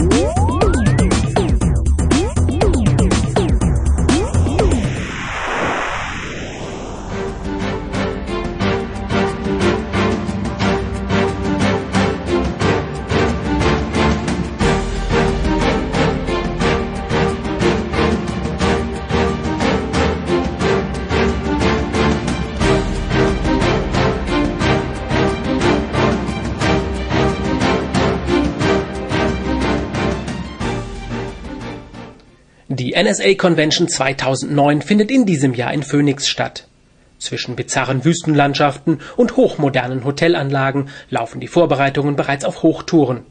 Woo! Die NSA Convention 2009 findet in diesem Jahr in Phoenix statt. Zwischen bizarren Wüstenlandschaften und hochmodernen Hotelanlagen laufen die Vorbereitungen bereits auf Hochtouren.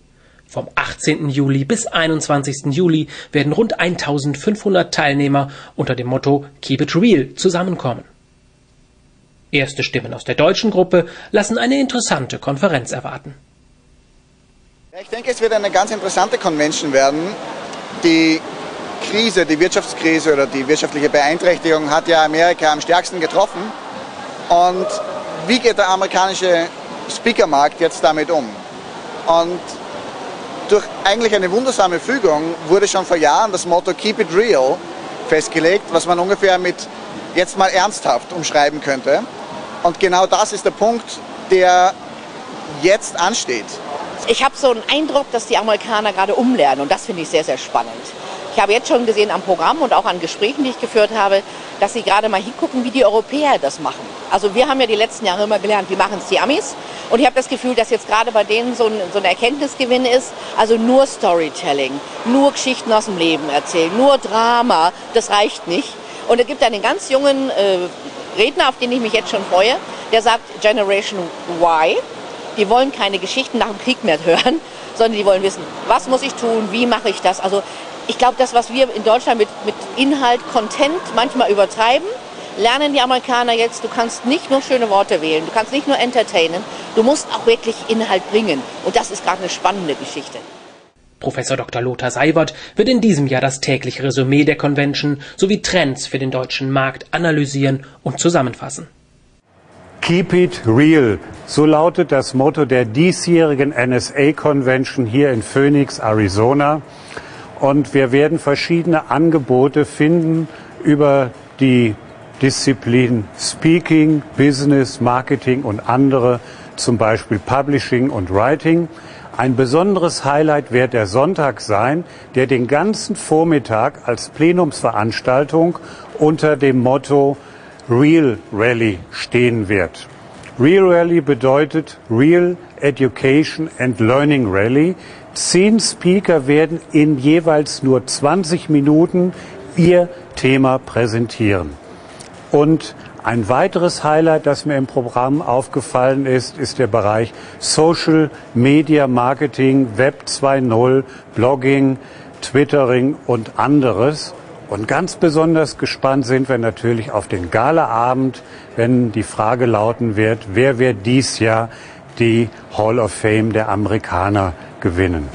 Vom 18. Juli bis 21. Juli werden rund 1500 Teilnehmer unter dem Motto Keep it real zusammenkommen. Erste Stimmen aus der deutschen Gruppe lassen eine interessante Konferenz erwarten. Ich denke, es wird eine ganz interessante Convention werden, die Krise, die Wirtschaftskrise oder die wirtschaftliche Beeinträchtigung hat ja Amerika am stärksten getroffen. Und wie geht der amerikanische Speakermarkt jetzt damit um? Und durch eigentlich eine wundersame Fügung wurde schon vor Jahren das Motto Keep it real festgelegt, was man ungefähr mit jetzt mal ernsthaft umschreiben könnte. Und genau das ist der Punkt, der jetzt ansteht. Ich habe so einen Eindruck, dass die Amerikaner gerade umlernen und das finde ich sehr, sehr spannend. Ich habe jetzt schon gesehen am Programm und auch an Gesprächen, die ich geführt habe, dass sie gerade mal hingucken, wie die Europäer das machen. Also wir haben ja die letzten Jahre immer gelernt, wie machen es die Amis. Und ich habe das Gefühl, dass jetzt gerade bei denen so ein, so ein Erkenntnisgewinn ist. Also nur Storytelling, nur Geschichten aus dem Leben erzählen, nur Drama, das reicht nicht. Und es gibt einen ganz jungen äh, Redner, auf den ich mich jetzt schon freue, der sagt Generation Y. Die wollen keine Geschichten nach dem Krieg mehr hören, sondern die wollen wissen, was muss ich tun, wie mache ich das. Also ich glaube, das, was wir in Deutschland mit, mit Inhalt, Content manchmal übertreiben, lernen die Amerikaner jetzt, du kannst nicht nur schöne Worte wählen, du kannst nicht nur entertainen, du musst auch wirklich Inhalt bringen. Und das ist gerade eine spannende Geschichte. Professor Dr. Lothar Seiwert wird in diesem Jahr das tägliche Resümee der Convention sowie Trends für den deutschen Markt analysieren und zusammenfassen. Keep it real. So lautet das Motto der diesjährigen NSA Convention hier in Phoenix, Arizona. Und wir werden verschiedene Angebote finden über die Disziplin Speaking, Business, Marketing und andere, zum Beispiel Publishing und Writing. Ein besonderes Highlight wird der Sonntag sein, der den ganzen Vormittag als Plenumsveranstaltung unter dem Motto Real Rally stehen wird. Real Rally bedeutet Real Education and Learning Rally. Zehn Speaker werden in jeweils nur 20 Minuten ihr Thema präsentieren. Und ein weiteres Highlight, das mir im Programm aufgefallen ist, ist der Bereich Social Media Marketing, Web 2.0, Blogging, Twittering und anderes. Und ganz besonders gespannt sind wir natürlich auf den Galaabend, wenn die Frage lauten wird, wer wird dies Jahr die Hall of Fame der Amerikaner gewinnen.